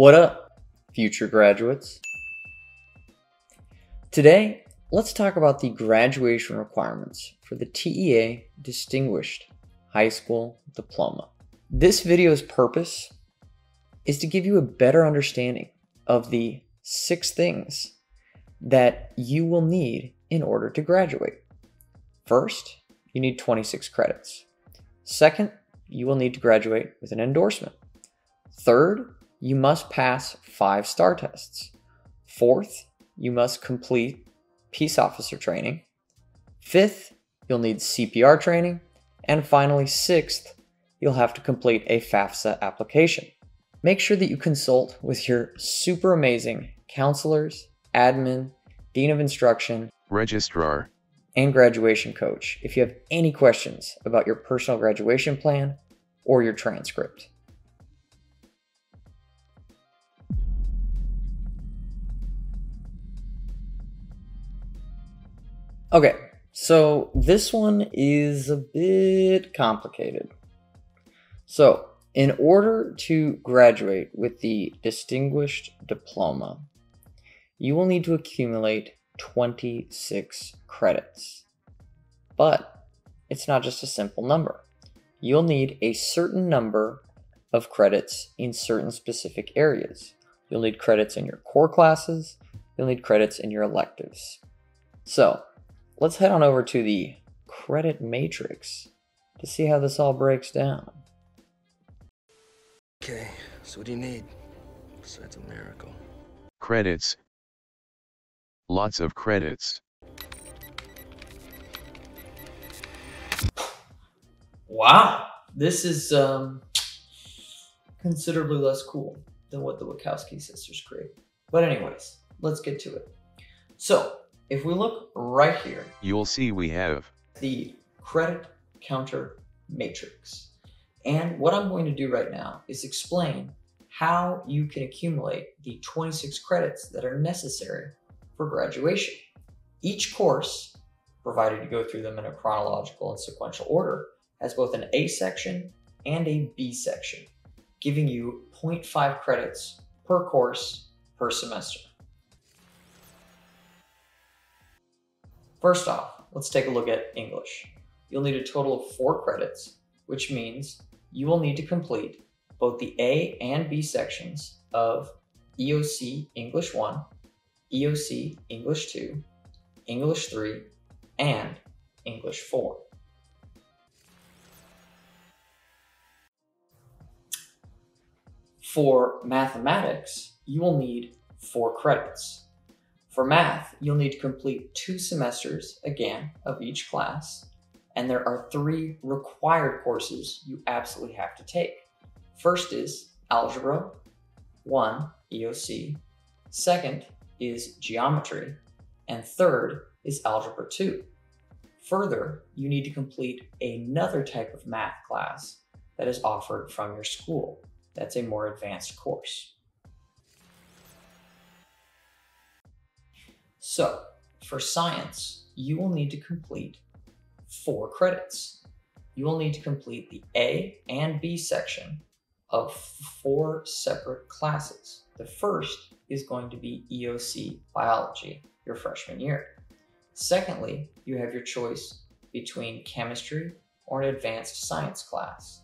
What up, future graduates? Today, let's talk about the graduation requirements for the TEA Distinguished High School Diploma. This video's purpose is to give you a better understanding of the six things that you will need in order to graduate. First, you need 26 credits. Second, you will need to graduate with an endorsement. Third, you must pass five STAAR tests. Fourth, you must complete peace officer training. Fifth, you'll need CPR training. And finally, sixth, you'll have to complete a FAFSA application. Make sure that you consult with your super amazing counselors, admin, dean of instruction, registrar, and graduation coach if you have any questions about your personal graduation plan or your transcript. Okay, so this one is a bit complicated. So, in order to graduate with the Distinguished Diploma, you will need to accumulate 26 credits. But it's not just a simple number. You'll need a certain number of credits in certain specific areas. You'll need credits in your core classes, you'll need credits in your electives. So, let's head on over to the credit matrix to see how this all breaks down. Okay, so what do you need besides a miracle? credits, lots of credits, Wow, this is um, considerably less cool than what the Wachowski sisters create. But anyways, let's get to it. So, if we look right here, you'll see we have the credit counter matrix. And what I'm going to do right now is explain how you can accumulate the 26 credits that are necessary for graduation. Each course, provided you go through them in a chronological and sequential order, has both an A section and a B section, giving you 0.5 credits per course per semester. First off, let's take a look at English. You'll need a total of four credits, which means you will need to complete both the A and B sections of EOC English 1, EOC English 2, English 3, and English 4. For mathematics, you will need four credits. For math, you'll need to complete two semesters, again, of each class, and there are three required courses you absolutely have to take. First is Algebra 1, EOC. Second is Geometry. And third is Algebra 2. Further, you need to complete another type of math class that is offered from your school. That's a more advanced course. So, for science, you will need to complete four credits. You will need to complete the A and B section of four separate classes. The first is going to be EOC Biology, your freshman year. Secondly, you have your choice between chemistry or an advanced science class.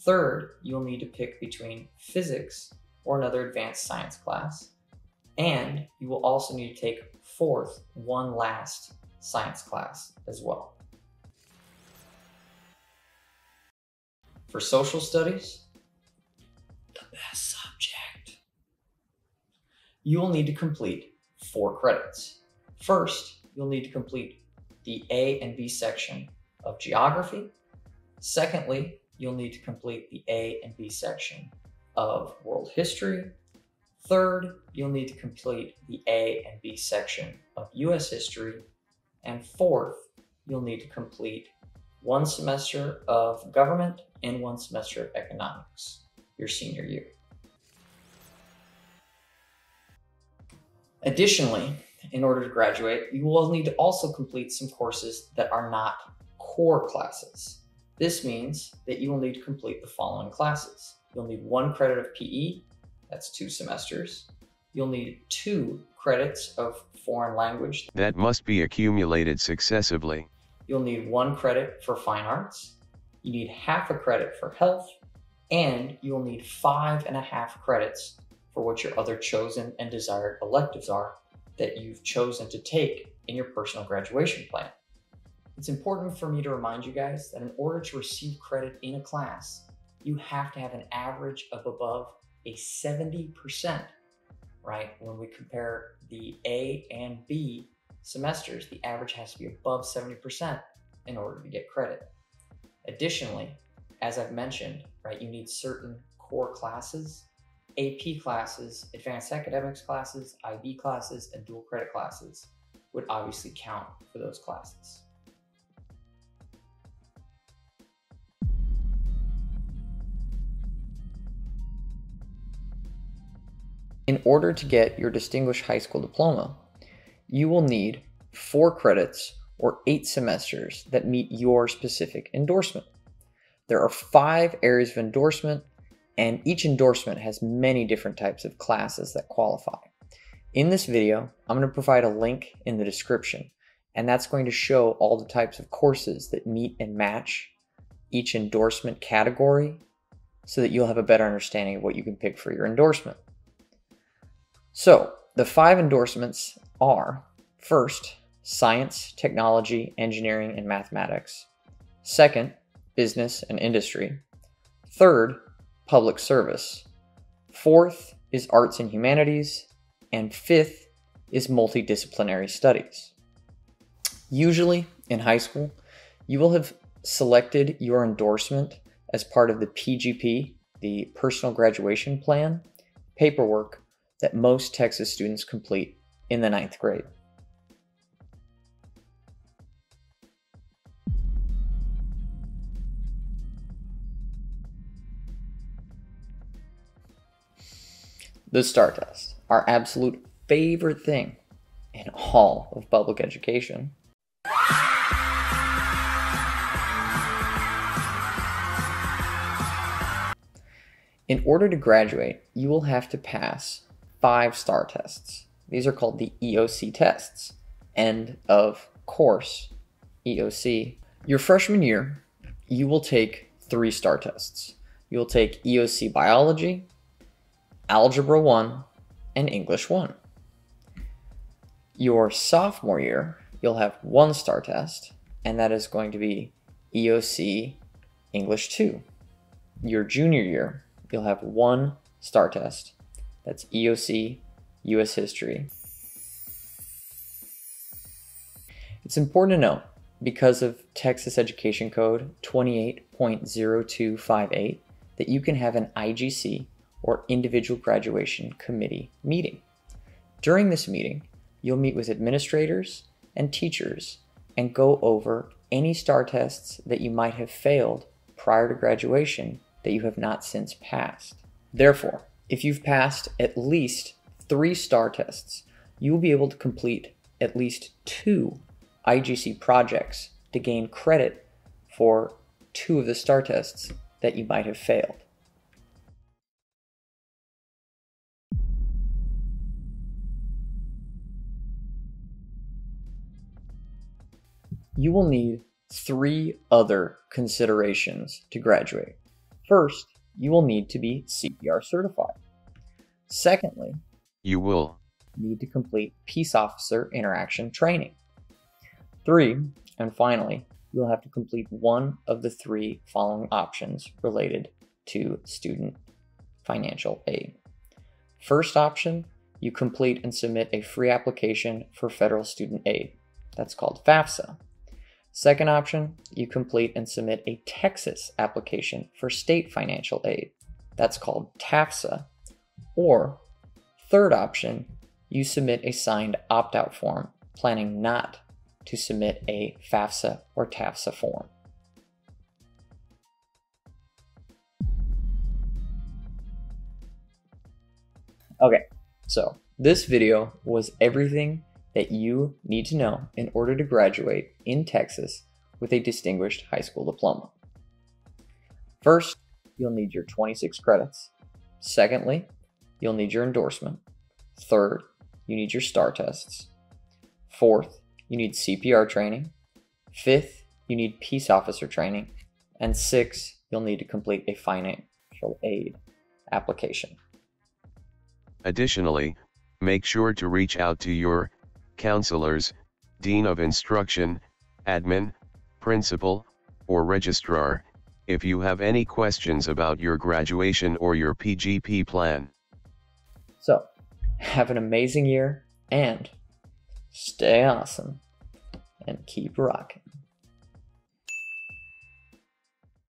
Third, you'll need to pick between physics or another advanced science class. And you will also need to take fourth, one last science class as well. For social studies, the best subject, you will need to complete four credits. First, you'll need to complete the A and B section of geography. Secondly, you'll need to complete the A and B section of world history. Third, you'll need to complete the A and B section of US history. And fourth, you'll need to complete one semester of government and one semester of economics your senior year. Additionally, in order to graduate, you will need to also complete some courses that are not core classes. This means that you will need to complete the following classes. You'll need one credit of PE, That's two semesters. You'll need two credits of foreign language. That must be accumulated successively. You'll need one credit for fine arts. You need half a credit for health. And you'll need five and a half credits for what your other chosen and desired electives are that you've chosen to take in your personal graduation plan. It's important for me to remind you guys that in order to receive credit in a class, you have to have an average of above a 70%, right? When we compare the A and B semesters, the average has to be above 70% in order to get credit. Additionally, as I've mentioned, right, you need certain core classes, AP classes, advanced academics classes, IB classes, and dual credit classes would obviously count for those classes. In order to get your distinguished high school diploma, you will need four credits or eight semesters that meet your specific endorsement. There are five areas of endorsement, and each endorsement has many different types of classes that qualify. In this video, I'm going to provide a link in the description, and that's going to show all the types of courses that meet and match each endorsement category so that you'll have a better understanding of what you can pick for your endorsement. So, the five endorsements are first, science, technology, engineering, and mathematics. Second, business and industry. Third, public service. Fourth is arts and humanities. And fifth is multidisciplinary studies. Usually in high school, you will have selected your endorsement as part of the PGP, the Personal Graduation Plan, paperwork that most Texas students complete in the ninth grade. The STAAR test, our absolute favorite thing in all of public education. In order to graduate, you will have to pass five STAAR tests. These are called the EOC tests. End of course, EOC. Your freshman year, you will take three STAAR tests. You will take EOC Biology, Algebra 1, and English 1. Your sophomore year, you'll have one STAAR test, and that is going to be EOC English 2. Your junior year, you'll have one STAAR test, that's EOC, US history. It's important to note, because of Texas Education Code 28.0258, that you can have an IGC or Individual Graduation Committee meeting. During this meeting, you'll meet with administrators and teachers and go over any STAAR tests that you might have failed prior to graduation that you have not since passed. Therefore, if you've passed at least three STAAR tests, you will be able to complete at least two IGC projects to gain credit for two of the STAAR tests that you might have failed. You will need three other considerations to graduate. First, you will need to be CPR certified. Secondly, you will need to complete peace officer interaction training. Three, and finally, you'll have to complete one of the three following options related to student financial aid. First option, you complete and submit a free application for federal student aid. That's called FAFSA. Second option, you complete and submit a Texas application for state financial aid. That's called TAFSA. Or, third option, you submit a signed opt out form, planning not to submit a FAFSA or TAFSA form. Okay, so this video was everything that you need to know in order to graduate in Texas with a distinguished high school diploma. First, you'll need your 26 credits. Secondly, you'll need your endorsement. Third, you need your STAAR tests. Fourth, you need CPR training. Fifth, you need peace officer training. And six, you'll need to complete a financial aid application. Additionally, make sure to reach out to your counselors, dean of instruction, admin, principal, or registrar if you have any questions about your graduation or your PGP plan. So, have an amazing year and stay awesome and keep rocking.